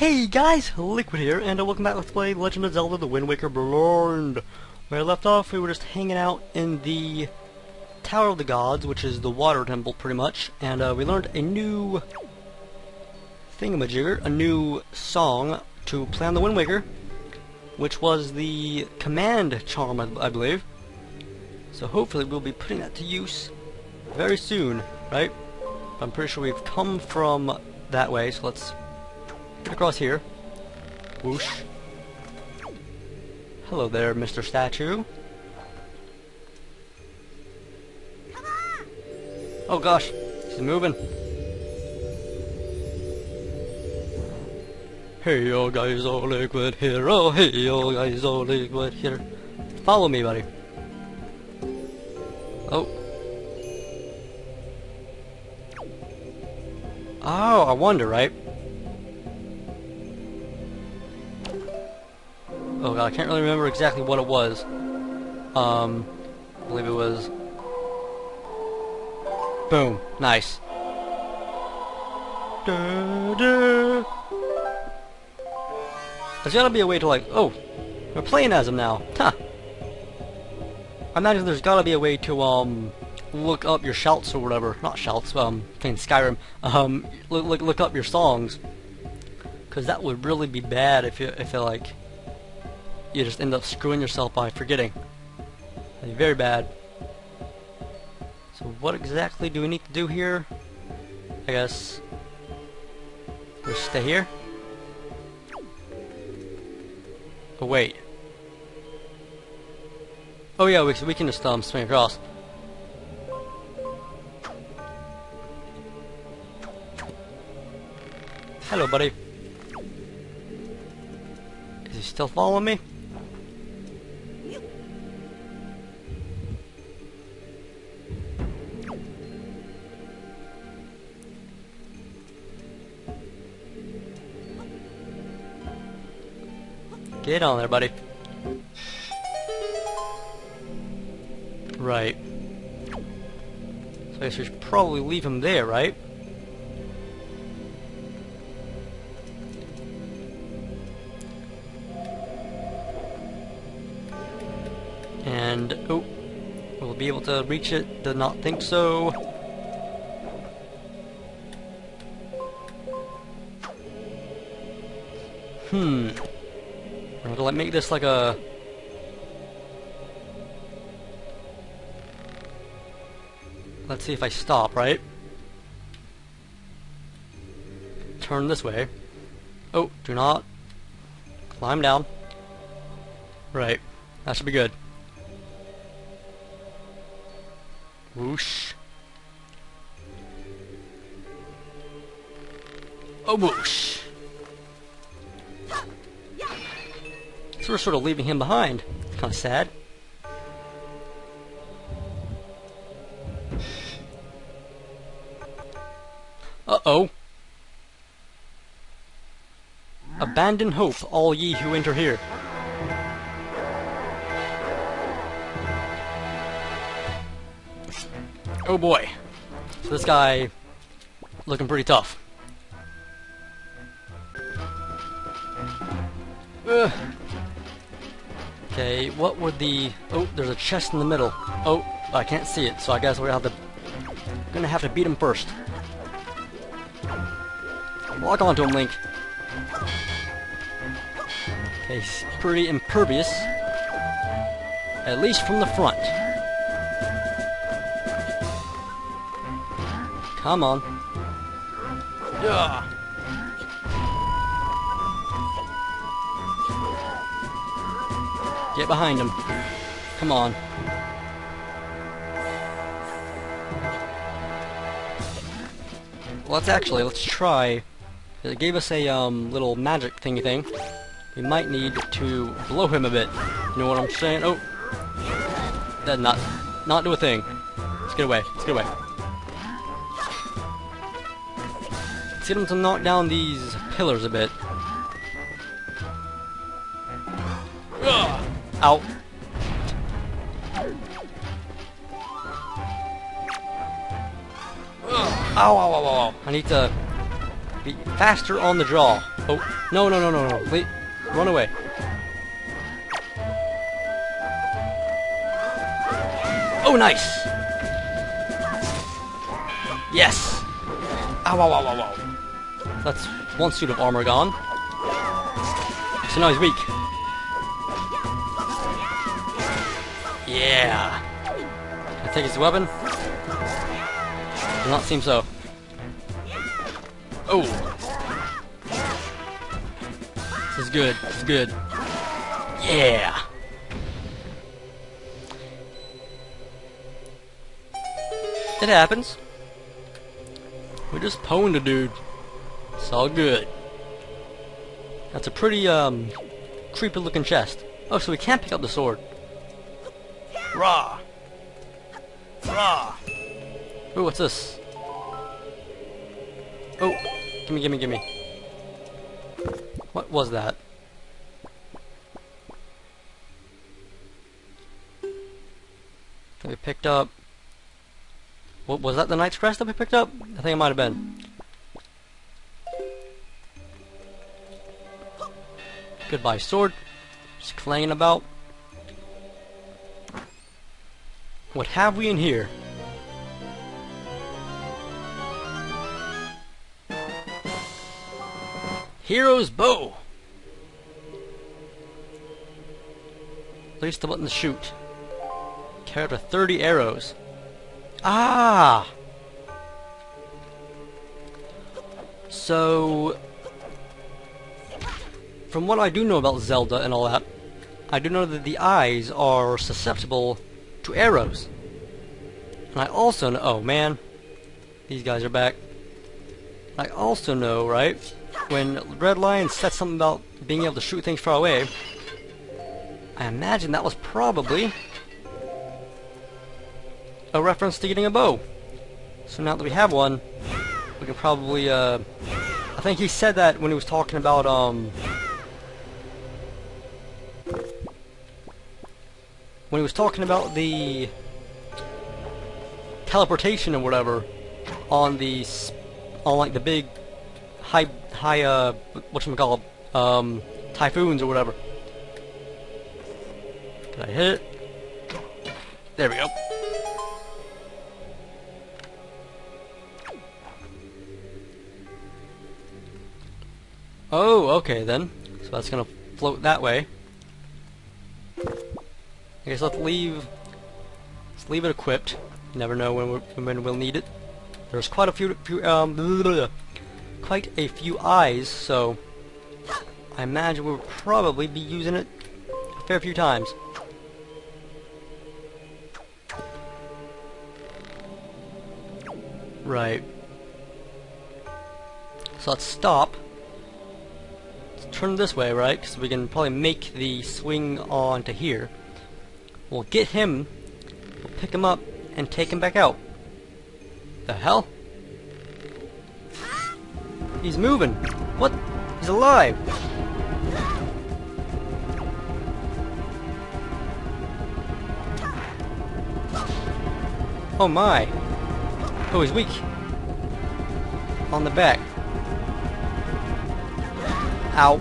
Hey guys, Liquid here, and uh, welcome back to Let's Play Legend of Zelda The Wind Waker Beyond. Where I left off, we were just hanging out in the Tower of the Gods, which is the water temple pretty much, and uh, we learned a new thingamajigger, a new song to play on the Wind Waker, which was the command charm, I, I believe. So hopefully we'll be putting that to use very soon, right? I'm pretty sure we've come from that way, so let's across here. Whoosh. Hello there, Mr. Statue. Oh gosh, she's moving. Hey yo guys, all liquid here. Oh hey yo guys, all liquid here. Follow me, buddy. Oh. Oh, I wonder, right? Oh god, I can't really remember exactly what it was. Um, I believe it was... Boom. Nice. Da, da. There's gotta be a way to like, oh, we're playing as him now. Huh. I imagine there's gotta be a way to, um, look up your shouts or whatever. Not shouts, um, playing Skyrim. Um, look, look, look up your songs. Cause that would really be bad if you, if you like, you just end up screwing yourself by forgetting. That'd be very bad. So what exactly do we need to do here? I guess just stay here. Oh wait. Oh yeah, we, we can just um, swing across. Hello, buddy. Is he still following me? Get on there, buddy. Right. So I should probably leave him there, right? And, oh, we'll be able to reach it, did not think so. Hmm. I'm gonna make this like a... Let's see if I stop, right? Turn this way. Oh, do not climb down. Right. That should be good. Whoosh. Oh, whoosh. We're sort of leaving him behind. Kind of sad. Uh-oh. Abandon hope, all ye who enter here. Oh boy. So this guy looking pretty tough. Ugh. Okay, what would the... Oh, there's a chest in the middle. Oh, I can't see it, so I guess we're gonna have to... Gonna have to beat him first. Lock onto him, Link. Okay, he's pretty impervious. At least from the front. Come on. Yeah. Get behind him. Come on. Let's actually, let's try. It gave us a um, little magic thingy thing. We might need to blow him a bit. You know what I'm saying? Oh. That not, not do a thing. Let's get away. Let's get away. Let's get him to knock down these pillars a bit. Ow. Ow, ow, ow, ow, ow. I need to Be faster on the draw. Oh, no, no, no, no, no. Wait, run away. Oh, nice! Yes! Ow, ow, ow, ow, ow. That's one suit of armor gone. So now he's weak. Yeah! I take his weapon? Does not seem so. Oh! This is good. This is good. Yeah! It happens. We just pwned a dude. It's all good. That's a pretty, um, creepy looking chest. Oh, so we can't pick up the sword. Raw! Raw! Ooh, what's this? Oh, gimme, gimme, gimme. What was that? We picked up. What was that? The Knight's Crest that we picked up? I think it might have been. Goodbye, sword. Just clanging about. What have we in here? Hero's bow. Place the button to shoot. Carry up to 30 arrows. Ah! So, from what I do know about Zelda and all that, I do know that the eyes are susceptible to arrows. And I also know, oh man, these guys are back. I also know, right, when Red Lion said something about being able to shoot things far away, I imagine that was probably a reference to getting a bow. So now that we have one, we can probably, uh, I think he said that when he was talking about, um, when he was talking about the teleportation or whatever on the, on like the big high, high, uh, whatchamacallit, um, typhoons or whatever. Did I hit it? There we go. Oh, okay then. So that's gonna float that way. I so let's leave. Let's leave it equipped. Never know when, when we'll need it. There's quite a few, few um, quite a few eyes, so I imagine we'll probably be using it a fair few times. Right. So let's stop turn this way, right? Because we can probably make the swing on to here. We'll get him, we'll pick him up, and take him back out. The hell? He's moving. What? He's alive. Oh my. Oh, he's weak. On the back. Ow.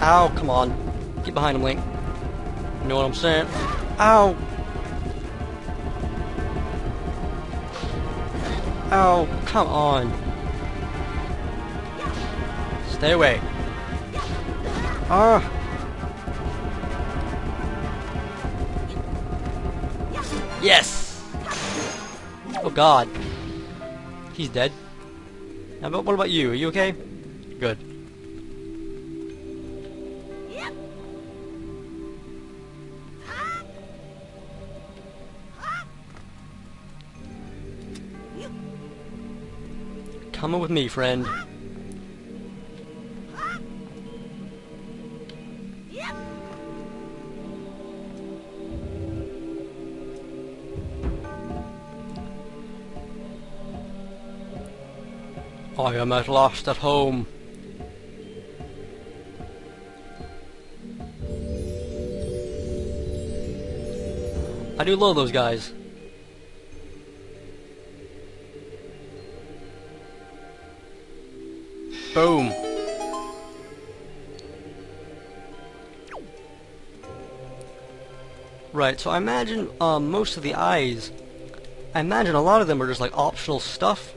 Ow, come on. Get behind him, Link. You know what I'm saying? Ow! Ow, come on. Stay away. Ah! Yes! Oh god. He's dead. Now, what about you? Are you okay? Good. Coming with me, friend. I am at last at home. I do love those guys. Boom. Right, so I imagine um, most of the eyes, I imagine a lot of them are just like optional stuff,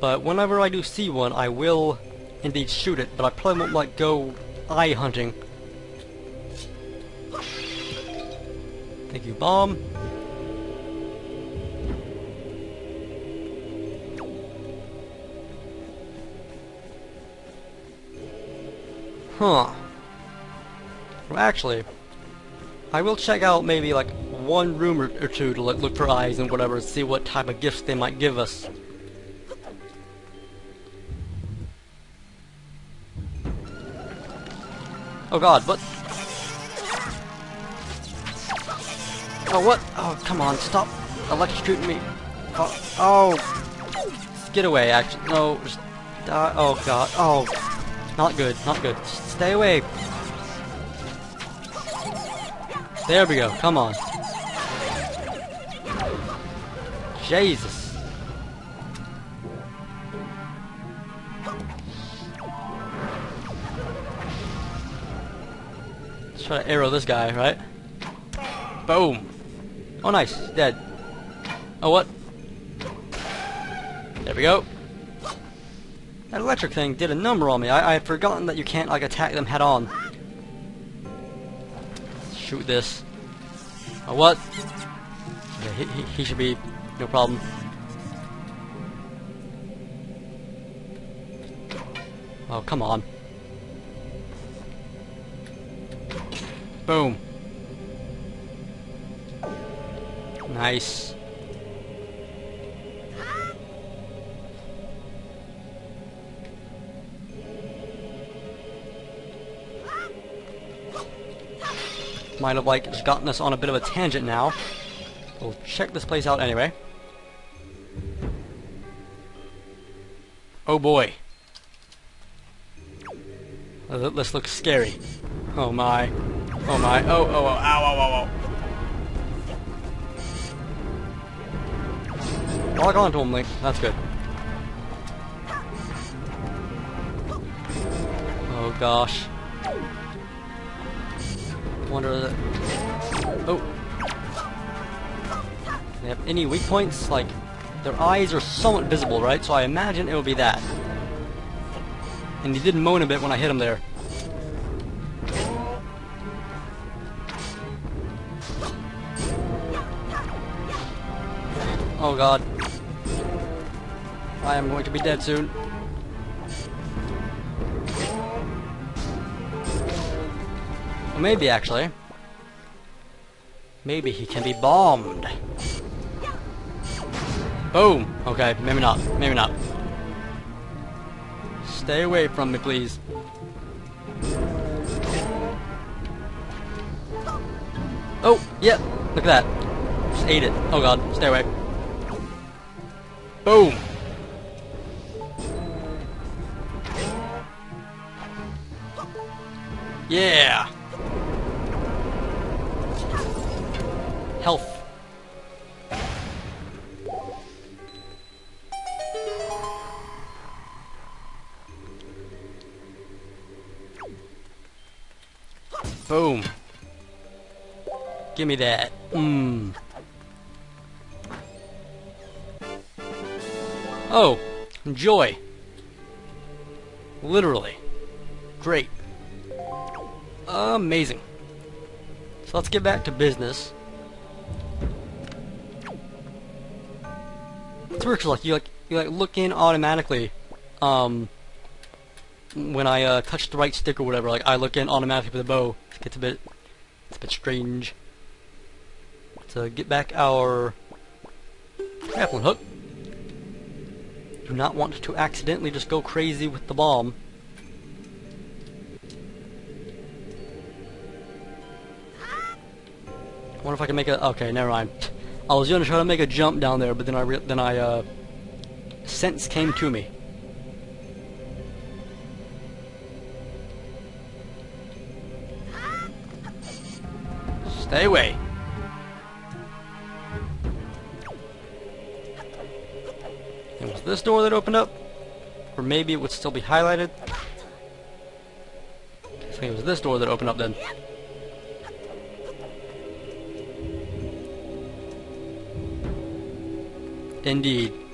but whenever I do see one, I will indeed shoot it, but I probably won't like go eye hunting. Thank you, bomb. Huh. Well, actually, I will check out maybe like one room or, or two to look, look for eyes and whatever, see what type of gifts they might give us. Oh god, what? Oh, what? Oh, come on, stop electrocuting me. Oh, oh. Get away, actually. No, just die. Oh god. Oh. Not good, not good. Stay away. There we go, come on. Jesus. Let's try to arrow this guy, right? Boom. Oh nice, dead. Oh what? There we go. That electric thing did a number on me. I, I had forgotten that you can't like attack them head on. Shoot this. Oh, what? Yeah, he, he, he should be no problem. Oh, come on. Boom. Nice. Might have like gotten us on a bit of a tangent now. We'll check this place out anyway. Oh boy. This looks scary. Oh my. Oh my. Oh, oh, oh, ow, ow, ow, ow. Log on to him, Link. That's good. Oh gosh. Wonder that. Oh. They have any weak points? Like, their eyes are somewhat visible, right? So I imagine it will be that. And he did moan a bit when I hit him there. Oh god. I am going to be dead soon. Well, maybe actually. Maybe he can be bombed. Boom! Okay, maybe not. Maybe not. Stay away from me, please. Oh. Yeah, look at that. Just ate it. Oh god, stay away. Boom! Yeah! Boom. Give me that. Mmm. Oh, joy. Literally. Great. Amazing. So let's get back to business. It's weird like you like you like look in automatically. Um, when I uh, touch the right stick or whatever, like I look in automatically for the bow. It's a bit, it's a bit strange. To get back our grappling hook. Do not want to accidentally just go crazy with the bomb. I wonder if I can make a. Okay, never mind. I was gonna try to make a jump down there, but then I then I uh, sense came to me. Stay away. And was this door that opened up? Or maybe it would still be highlighted. I think it was this door that opened up then. Indeed.